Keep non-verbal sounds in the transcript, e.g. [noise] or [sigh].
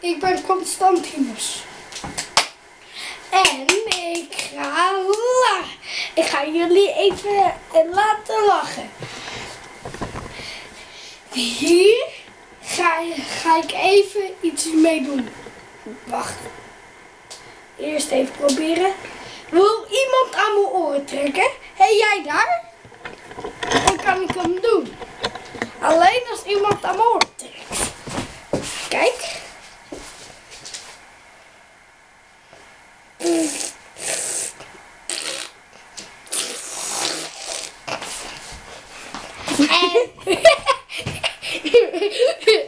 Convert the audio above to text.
ik ben Constantinus. En ik ga lachen. Ik ga jullie even laten lachen. Hier ga, ga ik even iets mee doen. Wacht. Eerst even proberen. Wil iemand aan mijn oren trekken? Hé, jij daar? Dan kan ik hem doen. [laughs] and [laughs] [laughs]